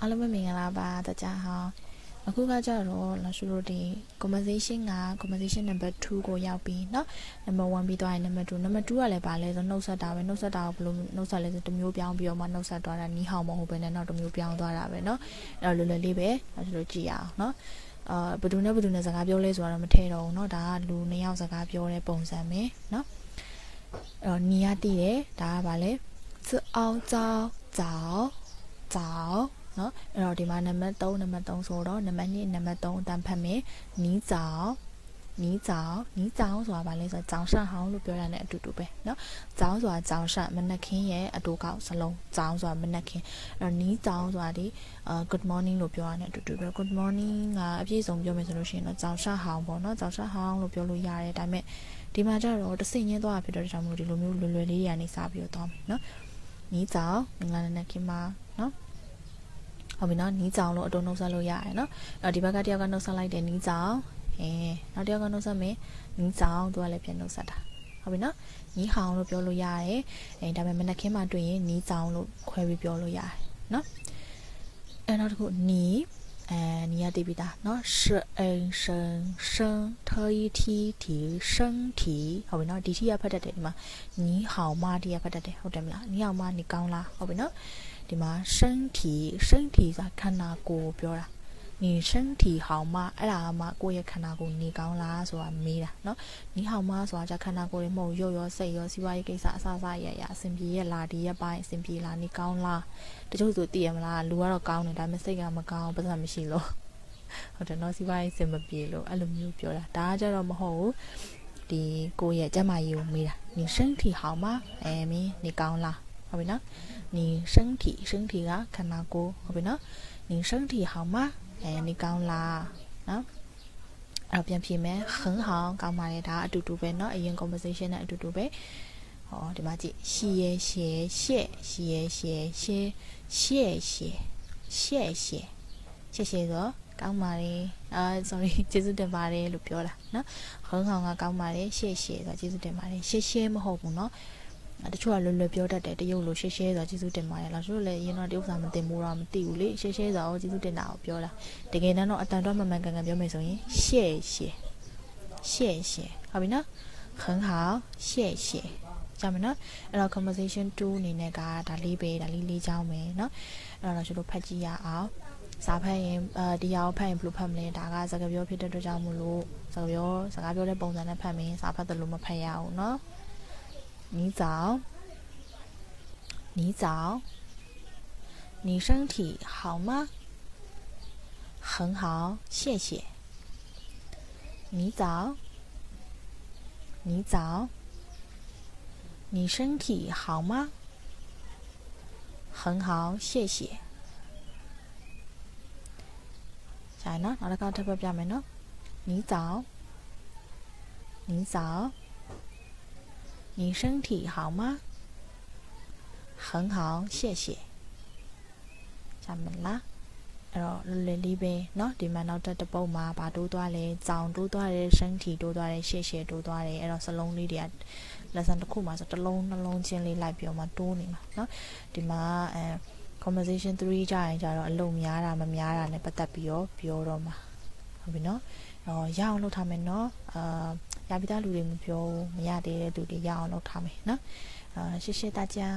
အားလုံးပဲမင်္ဂလာပါတကြားဟောင်းအခုကကြတော့လာရှုလို့ဒီ conversation က conversation number 2ကိုရောက်ပြီเนาะ number 1ပြီးသွားရင် number 2 number 2ကလည်းပါလဲဆိုနှုတ်ဆက်တာပဲနှုတ်ဆက်တာကိုဘယ်လိုနှုတ်ဆက်လဲဆိုတစ်မျိုးပြောင်းပြီးတော့မှနှုတ်ဆက်သွားတာနီးဟောင်းမဟုတ်ဘဲနဲ့နောက်တစ်မျိုးပြောင်းသွားတာပဲเนาะအဲ့တော့လွယ်လွယ်လေးပဲလာရှုလို့ကြည့်ရအောင်เนาะအာဘယ်သူနဲ့ဘယ်သူနဲ့စကားပြောလဲဆိုတော့မထည့်တော့ဘူးเนาะဒါကလူနှစ်ယောက်စကားပြောတဲ့ပုံစံပဲเนาะ အဲ့တော့နီးရတည်တယ်ဒါကဘာလဲဇအောင်ဇောင်းဇောင်းဇောင်းနော်အဲ့တော့ဒီမှာနံပါတ်3နံပါတ်3ဆိုတော့နံပါတ်2နံပါတ်3အတန်းဖတ်မယ်နီးဇောင်းနီးကြောင်နီးကြောင်ဆိုတာဘာလဲဆိုတော့ကြောင်ရှန့်ဟောင်းလို့ပြောတာ ਨੇ အတူတူပဲเนาะကြောင်ဆိုတာကြောင်ရှန့်မနက်ခင်းရဲ့အတူကောက်စလုံးကြောင်ဆိုတာမနက်ခင်းအဲ့နီးကြောင်ဆိုတာဒီ good morning လို့ပြောတာ ਨੇ အတူတူပဲ good morning ကအပြည့်စုံပြောမယ်ဆိုလို့ရှိရင်တော့ကြောင်ရှန့်ဟောင်းပေါ့เนาะကြောင်ရှန့်ဟောင်းလို့ပြောလို့ရတယ်ဒါပေမဲ့ ဒီမှာကျတော့တဆင့်ချင်းသွားဖြစ်တော့ဒါကြောင့်မို့ဒီလိုမျိုးလွယ်လွယ်လေးတွေကနေစပြီးတော့သွားမယ်เนาะနီးကြောင်မင်္ဂလာနံခင်းပါเนาะဟုတ်ပြီနော်နီးကြောင်လို့အတုံးနှုတ်ဆက်လို့ရတယ်နော်အဲ့ဒီဘက်ကတယောက်ကနှုတ်ဆက်လိုက်တယ်နီးကြောင်အဲနောက်တယောက်ကနှုတ်ဆက်မယ်နီးကြောင်သူကလည်းပြန်နှုတ်ဆက်တာဟုတ်ပြီနော်နီးဟောင်လို့ပြောလို့ရတယ်အဲဒါပေမဲ့မနက်ခင်းမှတွေ့ရင်နီးကြောင်လို့ခွဲပြီးပြောလို့ရတယ်နော်အဲနောက်တစ်ခုနီး 呃，你要对比哒，那是嗯声声，特一提提身体，好比那第一要拍的对嘛？你好吗？第一拍的对，好对不啦？你好吗？你讲啦，好比那，对嘛？身体身体啥看哪个表啦？你身体好吗အဲ့ဒါမှကိုယ့်ရဲ့ခန္ဓာကိုယ်နေကောင်းလားဆိုတာမေးတာเนาะနီးဟောင်မဆိုတာじゃခန္ဓာကိုယ်တွေမဟုတ်ရုပ်ရောစိတ်ရောစီးပွားရေးကိစ္စအစအစရရအဆင်ပြေရလားဒီရက်ပိုင်းအဆင်ပြေလားနေကောင်းလားတချို့ဆိုသိရမလားလူကတော့ကောင်းတယ်ဒါပေမဲ့စိတ်ကမကောင်းပတ်သက်မရှိလို့ဟုတ်တယ်เนาะစီးပွားရေးအဆင်မပြေလို့အဲ့လိုမျိုးပြောတာဒါကကြတော့မဟုတ်ဘူးဒီကိုယ့်ရဲ့ကျန်းမာရေးကိုမေးတာ你身体好吗အဲမင်းနေကောင်းလားဟုတ်ပြီနော်你身体身体ကခန္ဓာကိုယ်ဟုတ်ပြီနော်你身体好吗 အဲနေကောင်းလားနော်အဲ့တော့ပြန်ဖြေမယ်ဟန်ဟောင်းကောင်းပါတယ်ဒါအတူတူပဲเนาะအရင် conversation နဲ့အတူတူပဲဟောဒီမှာကြည့်ရှီရဲ့ရှေရှေရှီရဲ့ရှေရှေရှေရှေရှေရှေရှေရှေဆိုကောင်းပါတယ်အာ sorry ကျေးဇူးတင်ပါတယ်လို့ပြောတာเนาะဟန်ဟောင်းကကောင်းပါတယ်ရှေရှေဆိုကျေးဇူးတင်ပါတယ်ရှေရှေမဟုတ်ဘူးเนาะ တချို့ကလွယ်လွယ်ပြောတတ်တယ်တရုတ်လိုရှဲရှဲဆိုတာကျေးဇူးတင်ပါတယ်လားသူတို့လည်းရင်တော့တရုတ်စာမတင်ဘူးတော့မသိဘူးလေရှဲရှဲဆိုတာကိုကျေးဇူးတင်တာကိုပြောတာတကယ်တမ်းတော့အတန်တော့မမှန်ကန်ကန်ပြောမယ်ဆိုရင်ရှဲရှဲရှဲရှဲဟုတ်ပြီနော်很好谢谢ကြမယ်နော်အဲ့တော့ conversation 2အနေနဲ့ကဒါလေးပဲဒါလေးလေးချောင်းပဲနော်အဲ့တော့ကျွန်တော်ဖတ်ကြည့်ရအောင်စာဖတ်ရင်အာတရားဖတ်ရင်ဘယ်လိုဖတ်မလဲဒါကစကားပြောဖြစ်တဲ့အတွက်ကြောင့်မလို့စကားပြောစကားပြောတဲ့ပုံစံနဲ့ဖတ်မင်းစာဖတ်တယ်လို့မဖတ်ရအောင်နော် 你早，你早，你身体好吗？很好，谢谢。你早，你早，你身体好吗？很好，谢谢。下一呢，拿来看特别表面呢。你早，你早。你身体好吗？很好，谢谢。下面啦，အဲ့တော့လွယ်လေးပဲเนาะဒီမှာနောက်တစ်ပုတ်မှာဘာတိုးသွားလဲ။ကြောင်တိုးသွားတယ်၊身体တိုးသွားတယ်၊ရှေ့ရှေ့တိုးသွားတယ်။အဲ့တော့စလုံးလေးတွေက lesson တစ်ခုမှာဆိုတစ်လုံးနှလုံးချင်းလေးလိုက်ပြီးတော့မှတိုးနေမှာเนาะဒီမှာအဲ conversation 3ကြာရင်ကျတော့အလုံးများတာမများတာနဲ့ပတ်သက်ပြီးတော့ပြောတော့မှာဟုတ်ပြီเนาะအော်ရအောင်လုပ်ထားမယ်เนาะအာ ရပြီးသားလူတွေမပြောဘူးမရသေးတဲ့သူတွေရအောင်လုပ်ထားမယ်နော်အဲရှေ့ရှေ့大家